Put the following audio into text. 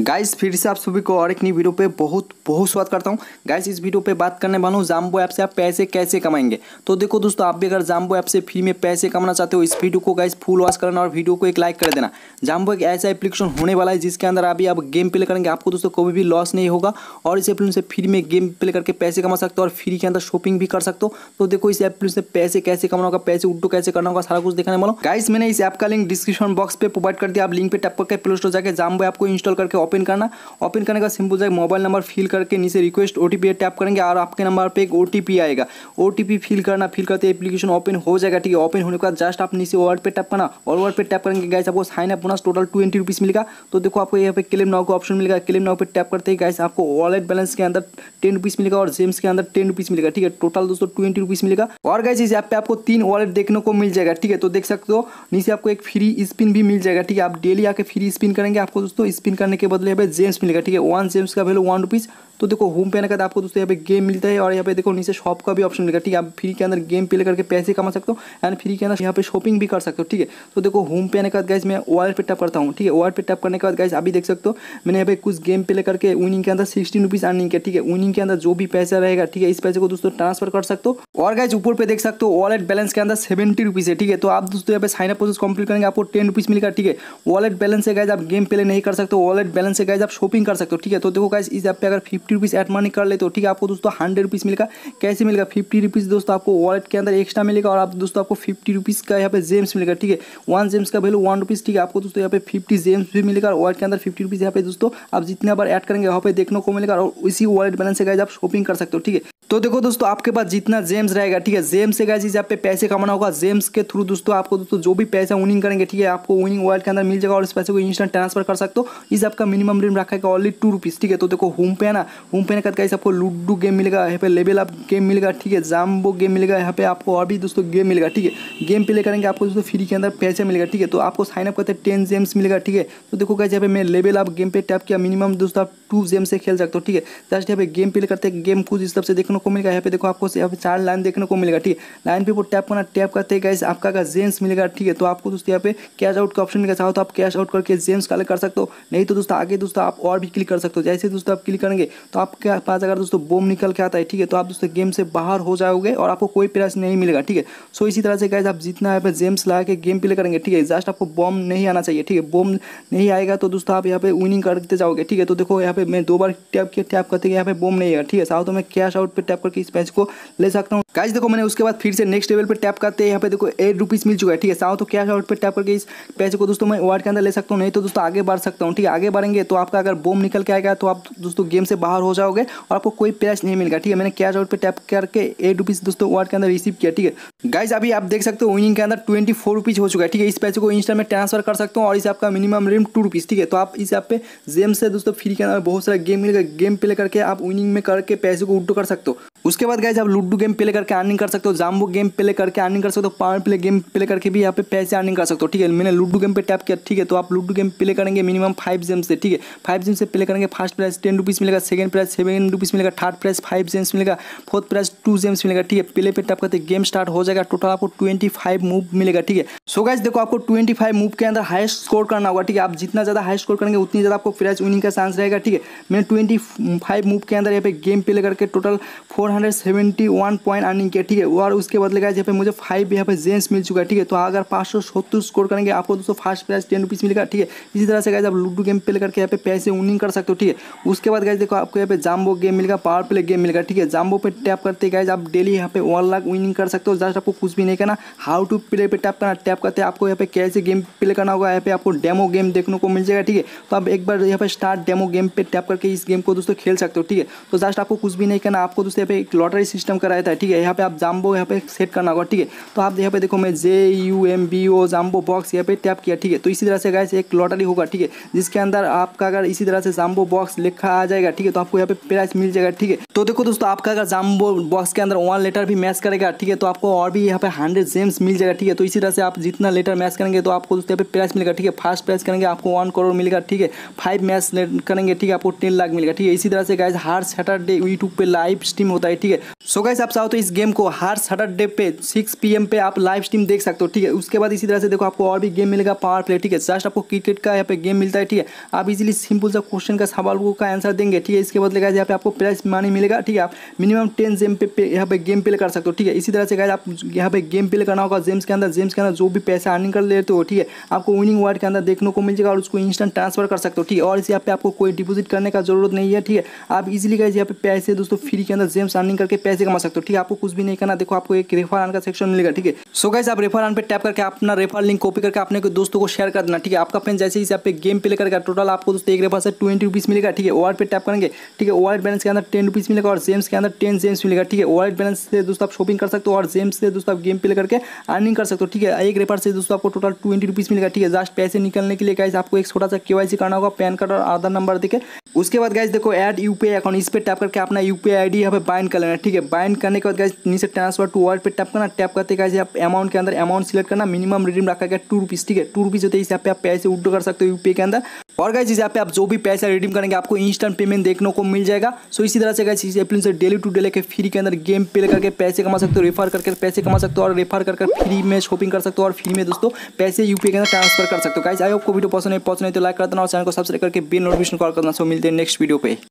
Guys फिर से आप सभी को और एक नई वीडियो पे बहुत बहुत स्वागत करता हूँ। गाइस इस वीडियो पे बात करने वाला हूँ जाम्बो ऐप से आप पैसे कैसे कमाएँगे? तो देखो दोस्तों, आप भी अगर जाम्बो ऐप से फ्री में पैसे कमाना चाहते हो, इस वीडियो को गाइस फुल वॉच करना और वीडियो को एक लाइक कर देना। जाम्बो एक ऐसा एप्लीकेशन होने वाला है जिसके अंदर अभी आप गेम प्ले करेंगे। आपको दोस्तों कोई भी लॉस नहीं होगा और इस एप्लीकेशन से फ्री में गेम प्ले करके पैसे कमा सकते हो और फ्री के अंदर शॉपिंग भी कर सकते हो। तो देखो इस एप्लीकेशन से पैसे कैसे कमाना होगा, पैसे उड्डो कैसे करना होगा, सारा कुछ देखने वाला गाइस मैंने इस ऐप का लिंक डिस्क्रिप्शन बॉक्स पर प्रोवाइड कर दिया। आप लिंक पर टैप करके प्ले स्टोर जाकर जाम्बो ऐप को इंस्टॉल करके ओपन करना। ओपन करने का सिंपल सा मोबाइल नंबर फिल करके नीचे रिक्वेस्ट ओ टैप करेंगे और आपके नंबर पे एक ओटीपी आएगा। ओटीपी फिल करना फिल करते एप्लीकेशन ओपन हो जाएगा, ठीक है? ओपन होने के बाद जस्ट आप नीचे वर्ड पे टैप करना। और वर्ड पे टैप करेंगे गाइस आपको sign up bonus total twenty rupees मिलेगा। तो देखो, आपको यहाँ पे क्लेम नाउ का ऑप्शन मिलेगा। क्लेम नाउ पे टैप करते ही गाइस आपको वॉलेट बैलेंस के अंदर टेन रुपीज़ मिलेगा और जेम्स के अंदर टेन रुपीज़ मिलेगा, ठीक है? टोटल दोस्तों ट्वेंटी रुपीज़ मिलेगा। और गाइस इस ऐप पे आपको तीन वॉलेट देखने को मिल जाएगा, ठीक है? तो देख सकते हो, नीचे आपको एक फ्री स्पिन भी मिल जाएगा, ठीक है? आप डेली आके फ्री स्पिन करेंगे। आपको दोस्तों स्पिन करने के बदले जेम्स मिलेगा ठीक है? वन जेम्स का वैल्यू वन रुपीज़ तो देखो होम पे आने का आपको दोस्तों यहाँ पे गेम मिलता है और यहाँ पे देखो नीचे शॉप का भी ऑप्शन मिलेगा, ठीक है? आप फ्री के अंदर गेम प्ले करके पैसे कमा सकते हो एंड फ्री के अंदर यहाँ पे शॉपिंग भी कर सकते हो, ठीक है? तो देखो होम पे आने के बाद गाइज़ मैं वॉलेट पे टैप करता हूँ, ठीक है? वॉलेट पे टैप करने के बाद गाइज़ अभी देख सकते हो, मैंने यहाँ पे कुछ गेम प्ले करके विनिंग के अंदर सिक्सटी रुपीज़ अर्निंग किया, ठीक है? विनिंग के अंदर जो भी पैसा रहेगा, ठीक है? इस पैसे को दोस्तों ट्रांसफ़र कर सकते हो और गाइज़ ऊपर पे देख सकते हो वॉलेट बैलेंस के अंदर सेवेंटी रुपीज़ है, ठीक है? तो आप दोस्तों यहाँ पे साइन अप प्रोसेस कंप्लीट करेंगे, आपको टेन रुपीज़ मिलेगा, ठीक है? वॉलेट बैलेंस से गाइज़ आप गेम प्ले नहीं कर सकते वॉलेट बैलेंस से गाइज़ आप शॉपिंग कर सकते हो, ठीक है? तो देखो गाइज़ इस ऐप पे अगर फिफ्टी रुपीज़ एड मनी कर ले तो ठीक है? आपको दोस्तों हंड्रेड रुपीज़ मिलेगा। कैसे मिलेगा? फिफ्टी रुपीज़ दोस्तों आपको वॉलेट के अंदर एक्स्ट्रा मिलेगा और आप दोस्तों आपको फिफ्टी रुपीज़ का यहाँ पे जेम्स मिलेगा, ठीक है? वन जेम्स का वैल्यू वन रुपीज़ ठीक है? आपको दोस्तों यहाँ पे फिफ्टी जेम्स भी मिलेगा और वॉलेट के अंदर फिफ्टी रुपीज़ यहाँ पे दोस्तों आप जितने बार ऐड करेंगे, वहाँ पे देखने को मिलेगा और इसी वॉलेट बैलेंस से आप शॉपिंग कर सकते हो, ठीक है? तो देखो दोस्तों, आपके पास जितना जेम्स रहेगा, ठीक है? जेम्स से गाइस आप पे पैसे कमाना होगा। जेम्स के थ्रू दोस्तों आपको दोस्तों जो भी पैसा विनिंग करेंगे, ठीक है? आपको विनिंग वर्ल्ड के अंदर मिल जाएगा और इस पैसे को इंस्टेंट ट्रांसफ़र कर सकते हो। इस आपका मिनिमम रेट रखा है ओनली टू रुपीज़ ठीक है? तो देखो होम पे है ना होम पे का गाइस, आपको लूडो गेम मिलेगा, यहाँ पे लेवल अप गेम मिलेगा, ठीक है? जाम्बो गेम मिलेगा, यहाँ पे आपको और भी दोस्तों गेम मिलेगा, ठीक है? गेम प्ले करेंगे, आपको दोस्तों फ्री के अंदर पैसे मिलेगा, ठीक है? तो आपको साइन अप करते टेन जेम्स मिलेगा, ठीक है? तो देखो गाइस, यहाँ पे मैं लेवल आप गेम पे टैप किया मिनिमम दोस्तों आप टू जेम से खेल सकते हो, ठीक है? जस्ट यहाँ पे गेम प्ले करते हैं गेम कुछ इस तरफ़ से देखने को मिलेगा, यहाँ पे देखो आपको यहाँ पे चार लाइन देखने को मिलेगा, ठीक है? लाइन पे वो टैप करना टैप करते हैं आपका का जेम्स मिलेगा, ठीक है? तो आपको दोस्तों यहाँ पे कैश आउट का ऑप्शन मिलेगा, चाहो तो आप कैश आउट करके जेम्स कलेक्ट कर सकते हो, नहीं तो दोस्तों आगे दोस्तों आप और भी क्लिक कर सकते हो, जैसे दोस्तों आप क्लिक करेंगे तो आपके पास अगर दोस्तों बोम निकल के आता है, ठीक है तो आप दोस्तों गेम से बाहर हो जाओगे और आपको कोई प्राइस नहीं मिलेगा, ठीक है। सो इसी तरह से गैस आप जितना यहाँ पे जेम्स लगा के गेम प्ले करेंगे, ठीक है जस्ट आपको बॉम नहीं आना चाहिए, ठीक है। बॉम नहीं आएगा तो दोस्तों आप यहाँ पे विनिंग करते जाओगे, ठीक है। तो देखो यहाँ पे मैं दो बार टैप किया टैप करते यहाँ पे बॉम नहीं आएगा, ठीक है। चाहो तो मैं कैश आउट पर टैप करके इस पैसे को ले सकता हूँ। गाइस देखो मैंने उसके बाद फिर से नेक्स्ट लेवल पर टैप करते हैं, यहाँ पे देखो एट रुपीज़ मिल चुका है, ठीक है। तो कैश आउट पर टैप करके इस पैसे को दोस्तों मैं वार्ड के अंदर ले सकता हूँ, नहीं तो दोस्तों आगे बढ़ सकता हूँ, ठीक है। आगे बढ़ेंगे तो आपका अगर बोम निकल के आएगा तो आप दोस्तों गेम से बाहर हो जाओगे और आपको कोई प्राइस नहीं मिलेगा, ठीक है? मैंने कैश आउट पर टैप करके एट रुपीज़ दोस्तों वार्ड के अंदर रिसीव किया, ठीक है? गाइज़ अभी आप देख सकते हो विनिंग के अंदर ट्वेंटी फोर रुपीज़ हो चुका है, ठीक है? इस पैसे को इंस्टा में ट्रांसफ़र कर सकता हूँ और इस आपका मिनिमम रेम टू रुपीज़ ठीक है? तो आप इस ऐप पे जेम से दोस्तों फ्री के अंदर बहुत सारा गेम मिलेगा। गेम प्ले करके आप विनिंग में करके पैसे को उल्टो कर सकते हो। उसके बाद गाइज़ आप लूडो गेम प्ले करके अर्निंग कर सकते हो, जाम्बो गेम प्ले करके अर्निंग कर सकते हो पावर प्ले गेम प्ले करके भी यहाँ पे पैसे अर्निंग कर सकते हो, ठीक है? मैंने लूडो गेम पे टैप किया, ठीक है? तो आप लूडो गेम प्ले करेंगे मिनिमम फाइव जेम से, ठीक है? फाइव जेम से प्ले करेंगे फ़र्स्ट प्राइस टेन रुपीज़ मिलेगा सेकंड प्राइस सेवन रुपीज़ मिलेगा थर्ड प्राइस फाइव जेम्स मिलेगा फोर्थ प्राइस टू जेम्स मिलेगा, ठीक है? प्ले पे टैप करते गेम स्टार्ट हो जाएगा टोटल आपको ट्वेंटी फाइव मूव मिलेगा, ठीक है? सो गाइज़ देखो आपको ट्वेंटी फाइव मूव के अंदर हाइस्ट स्कोर करना होगा, ठीक है? आप जितना ज़्यादा हाई स्कोर करेंगे, उतनी ज़्यादा आपको प्राइस विनिंग का चांस रहेगा, ठीक है? मैंने ट्वेंटी फाइव मूव के अंदर यहाँ पे गेम प्ले करके total four hundred seventy one point earning किया, ठीक है? और उसके बदले गाइज़ यहाँ पे मुझे फाइव यहाँ पे जेंस मिल चुका है, ठीक है? तो अगर पाँच सौ सत्तर स्कोर करेंगे, आपको दोस्तों फ़र्स्ट प्राइस टेन रुपीज़ मिलेगा, ठीक है? इसी तरह से गाइज़ आप लूडो गेम प्ले करके यहाँ पे पैसे विनिंग कर सकते हो, ठीक है? उसके बाद गाइज़ देखो, आपको यहाँ पे जाम्बो गेम मिलेगा पावर प्ले गेम मिलेगा, ठीक है? जाम्बो पे टैप करते गाइज़ आप डेली यहाँ पे वन लाख विनिंग कर सकते हो। जस्ट आपको कुछ भी नहीं करना। हाउ टू प्ले पे टैप करना टैप करते आपको यहाँ पे कैसे गेम प्ले करना होगा, यहाँ पे आपको डेमो गेम देखने को मिल जाएगा, ठीक है? तो आप एक बार यहाँ पे स्टार्ट डेमो गेम पे टैप करके इस गेम को दोस्तों खेल सकते हो, ठीक है? तो जस्ट आपको कुछ भी नहीं करना, आपको दोस्तों यहाँ पे एक लॉटरी सिस्टम कराया था ठीक है यहाँ पे आप जाम्बो यहाँ पे सेट करना होगा ठीक है तो आप यहाँ पे देखो मैं J U M B O jumbo box यहाँ पे टैप किया ठीक है तो इसी तरह से गाइस एक लॉटरी होगा ठीक है जिसके अंदर आपका अगर इसी तरह से जाम्बो बॉक्स लिखा आ जाएगा ठीक है तो आपको यहाँ पे प्राइस मिल जाएगा ठीक है तो देखो दोस्तों आपका अगर जाम्बो बॉक्स के अंदर वन लेटर भी मैच करेगा ठीक है तो आपको और भी यहाँ पे हंड्रेड जेम्स मिल जाएगा ठीक है तो इसी तरह से आप जितना लेटर मैच करेंगे तो आपको दोस्तों यहाँ पे प्राइस मिलेगा ठीक है फ़र्स्ट प्राइस करेंगे आपको वन करोड़ मिलेगा ठीक है फाइव मैच करेंगे ठीक है आपको टेन लाख मिलेगा ठीक है इसी तरह से गाइज़ हर सैटरडे यूट्यूब पे लाइव स्ट्रीम होता है होता है ठीक है सो गाइस आप चाहो तो इस गेम को हर सैटरडे पे सिक्स पी पे आप लाइव स्ट्रीम देख सकते हो ठीक है उसके बाद इसी तरह से देखो आपको और भी गेम मिलेगा पावर प्ले ठीक है जस्ट आपको क्रिकेट का यहाँ पे गेम मिलता है ठीक है आप इजिली सिंपल सा क्वेश्चन का सवाल का आंसर देंगे ठीक है इसके बदले गाइस यहाँ पे आपको प्राइस मनी मिलेगा ठीक है आप मिनिमम टेन जेम पे यहाँ पे गेम प्ले कर सकते हो ठीक है इसी तरह से गाइस आप यहाँ पे गेम प्ले करना होगा जेम्स के अंदर जेम्स के अंदर जो भी पैसा अर्निंग कर लेते हो ठीक है आपको विनिंग वार्ड के अंदर देखने को मिल जाएगा और उसको इंस्टेंट ट्रांसफ़र कर सकते हो ठीक है और इस यहाँ पे आपको कोई डिपोजिट करने का ज़रूरत नहीं है ठीक है आप इजिली गाइस यहाँ पे पैसे दोस्तों फ्री के अंदर जेम्स अर्निंग करके पैसे कमा सकते हो। ठीक है, आपको कुछ भी नहीं करना। देखो, आपको एक रेफर आन का सेक्शन मिलेगा, ठीक है? सो गाइस आप रेफर आन पे टैप करके अपना रेफर लिंक कॉपी करके अपने दोस्तों को शेयर कर देना, ठीक है? आपका फ्रेंड जैसे ही यहाँ पे गेम प्ले करेगा टोटल आपको दोस्तों एक रेफर से ट्वेंटी रुपीज़ मिलेगा, ठीक है? वॉलेट पे टैप करेंगे, ठीक है? वॉलेट बैलेंस के अंदर टेन रुपीज़ मिलेगा और जेम्स के अंदर टेन जेम्स मिलेगा, ठीक है? वॉलेट बैलेंस से दोस्तों आप शॉपिंग कर सकते हो और जेम्स से दोस्तों आप गेम प्ले करके अर्निंग कर सकते हो, ठीक है? एक रेफर से दोस्तों आपको टोटल ट्वेंटी रुपीज़ मिलेगा, ठीक है? जस्ट पैसे निकलने के लिए गाइस आपको एक छोटा सा के करना होगा, पैन कार्ड और आधार नंबर देखे उसके बाद गाइस देखो ऐड यूपीआई अकाउंट इस पर टैप करके अपना यू यूपीआई आईडी यहाँ पे बाइंड कर लेना, ठीक है? बाइंड करने के बाद गाइस नीचे ट्रांसफ़र टू वर्ड पे टैप करना टैप करते गाइस आप अमाउंट के अंदर अमाउंट सिलेक्ट करना मिनिमम रिडीम रखा गया टू रुपीज़ ठीक है? टू रुपीज़ होते हैं इस पे आप पैसे उड्डो कर सकते हो यूपीआई के अंदर। और गाइस इस पे आप जो भी पैसा रिडीम करेंगे, आपको इंस्टेंट पेमेंट देखने को मिल जाएगा। सो इसी तरह से गाइस इस एप्लिन से डेली टू डेली के फ्री के अंदर गेम प्ले करके पैसे कमा सकते हो रेफर करके पैसे कमा सकते हो और रेफर करके फ्री में शॉपिंग कर सकते हो और फ्री में दोस्तों पैसे यूपीआई के अंदर ट्रांसफ़र कर सकते हो। गाइस आई आपको वीडियो पसंद है पसंद है तो लाइक करना और चैनल को सब्सक्राइब करके बिल नोटिफिकेशन कॉल करना। सो मिलते हैं नेक्स्ट वीडियो पे।